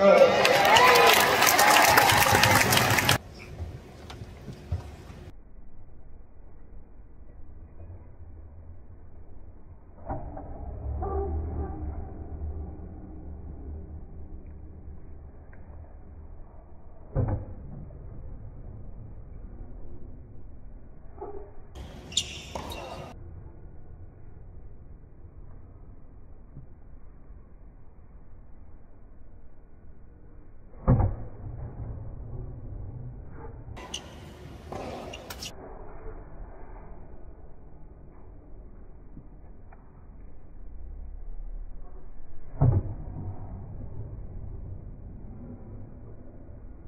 Oh.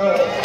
Oh.